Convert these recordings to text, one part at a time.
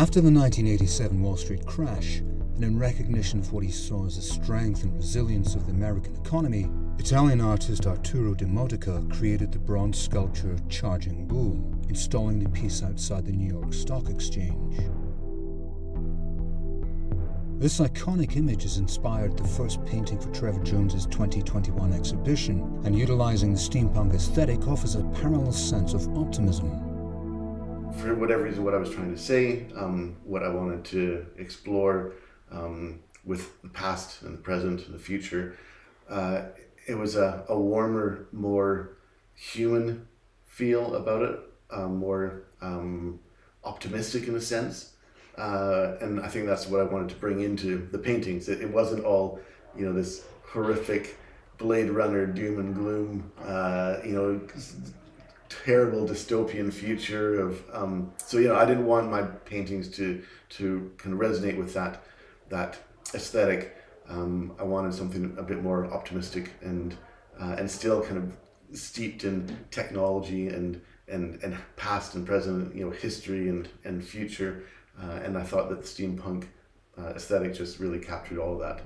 After the 1987 Wall Street crash, and in recognition of what he saw as the strength and resilience of the American economy, Italian artist Arturo Di Modica created the bronze sculpture Charging Bull, installing the piece outside the New York Stock Exchange. This iconic image has inspired the first painting for Trevor Jones's 2021 exhibition, and utilizing the steampunk aesthetic offers a parallel sense of optimism. For whatever reason, what I was trying to say, um, what I wanted to explore um, with the past and the present and the future, uh, it was a, a warmer, more human feel about it, um, more um, optimistic in a sense. Uh, and I think that's what I wanted to bring into the paintings. It, it wasn't all, you know, this horrific Blade Runner doom and gloom, uh, you know, terrible dystopian future of. Um, so you know, I didn't want my paintings to to kind of resonate with that that aesthetic. Um, I wanted something a bit more optimistic and uh, and still kind of steeped in technology and and and past and present, you know, history and and future. Uh, and I thought that the steampunk uh, aesthetic just really captured all of that.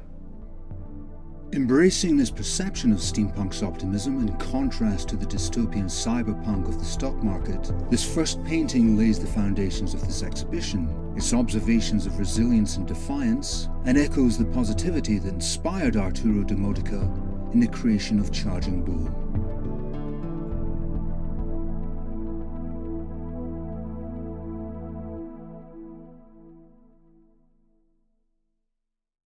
Embracing this perception of steampunk's optimism in contrast to the dystopian cyberpunk of the stock market, this first painting lays the foundations of this exhibition. Its observations of resilience and defiance, and echoes the positivity that inspired Arturo Di Modica in the creation of Charging Bull.